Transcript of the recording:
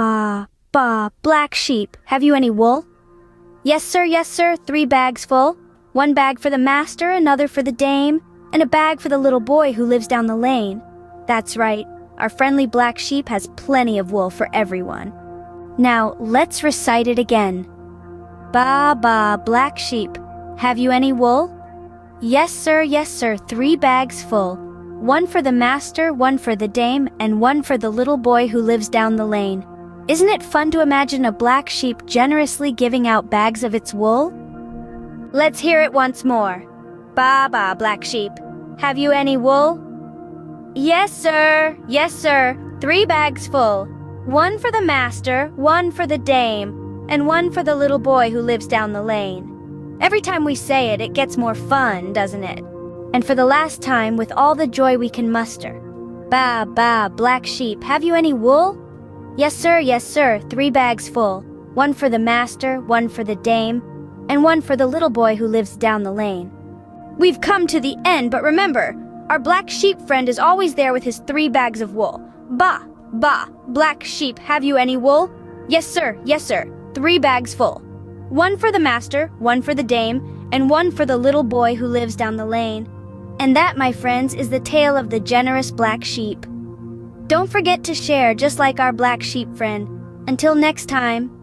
Bah, bah, black sheep, have you any wool? Yes, sir, yes, sir, three bags full. One bag for the master, another for the dame, and a bag for the little boy who lives down the lane. That's right, our friendly black sheep has plenty of wool for everyone. Now, let's recite it again. Ba, ba, black sheep, have you any wool? Yes, sir, yes, sir, three bags full. One for the master, one for the dame, and one for the little boy who lives down the lane. Isn't it fun to imagine a black sheep generously giving out bags of its wool? Let's hear it once more. Ba ba, black sheep. Have you any wool? Yes, sir. Yes, sir. Three bags full. One for the master, one for the dame, and one for the little boy who lives down the lane. Every time we say it, it gets more fun, doesn't it? And for the last time, with all the joy we can muster. Ba, ba, black sheep, have you any wool? Yes, sir, yes, sir, three bags full. One for the master, one for the dame, and one for the little boy who lives down the lane. We've come to the end, but remember, our black sheep friend is always there with his three bags of wool. Ba, ba, black sheep, have you any wool? Yes, sir, yes, sir, three bags full. One for the master, one for the dame, and one for the little boy who lives down the lane. And that, my friends, is the tale of the generous black sheep. Don't forget to share just like our black sheep friend. Until next time.